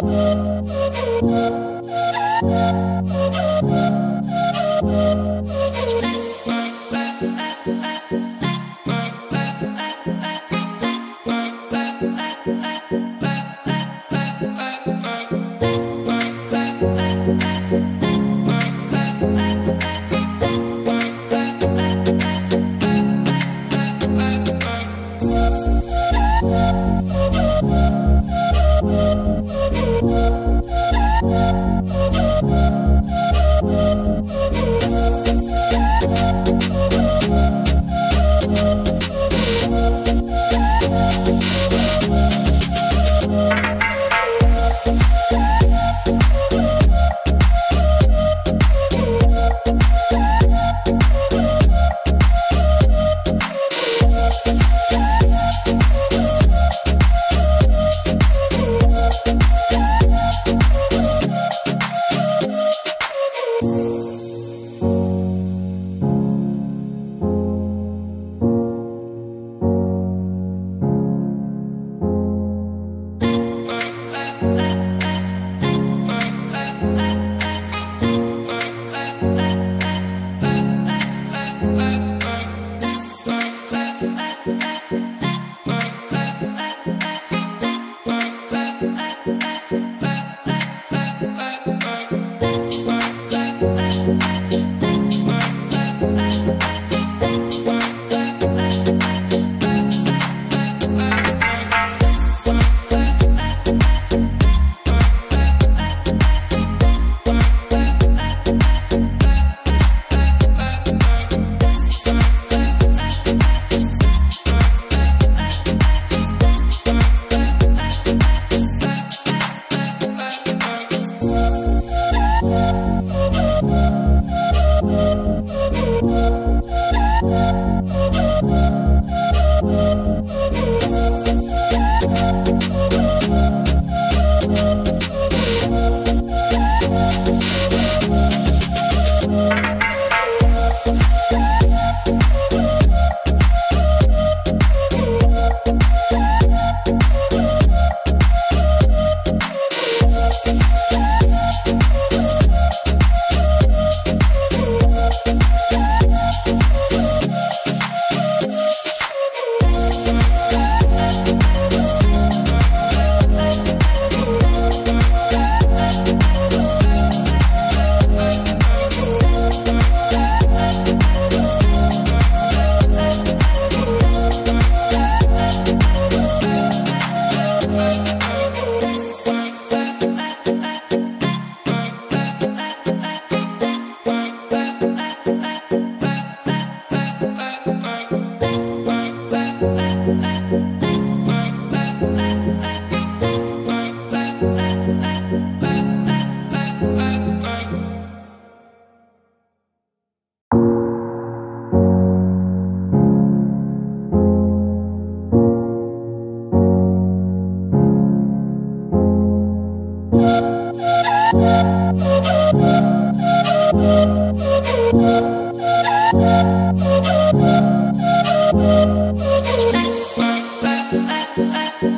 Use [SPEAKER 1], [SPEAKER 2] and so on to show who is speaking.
[SPEAKER 1] Bye. I, I,